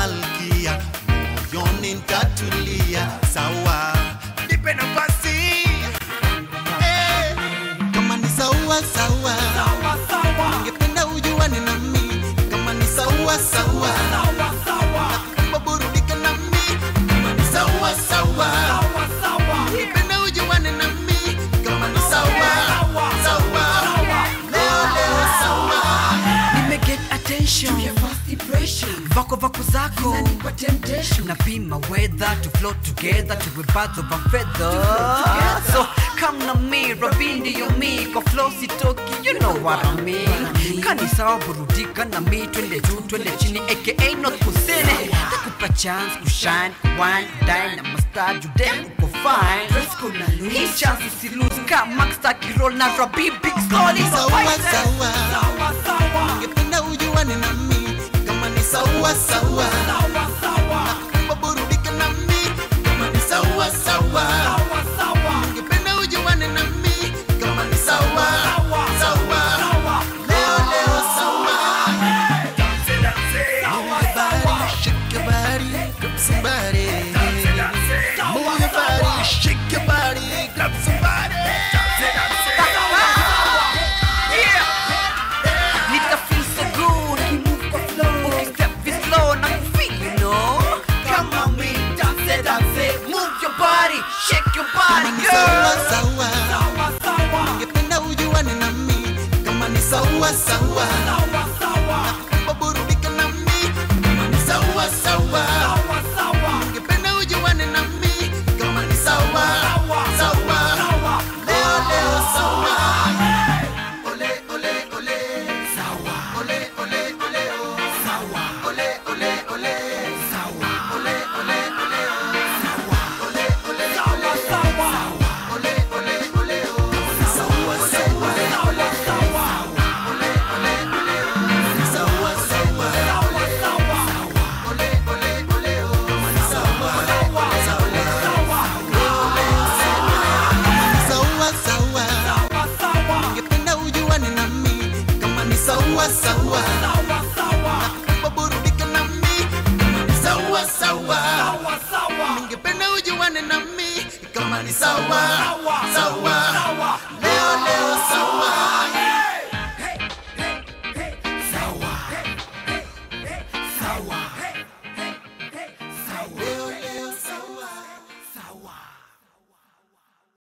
malkia, moyoni nitatulia. Sawa, nipe nafasi eh, kama ni sawa sawa, ningependa ujua ni nami kama ni sawa sawa, sawa. Napima weather to flow together to be birds of a feather. So come na me rabindi yo me kwa flow sitoki you know what I mean. Kani sawa burudika na mi twende juu twende chini aka not kusini. Takupa chance kushine kuwine dine na mastar jude uko fine. Hii chance usilose kama Maxstar Kirol na Rabi Big Story sawa sawa kama ni Move your body Shake your body Kama ni sawa girl sawa, ningependa ujuane nami kama ni sawa sawa, nakuomba sawa sawa, nakuomba burudika nami sawa sawa, ningependa ujuane nami kama ni sawa sawa.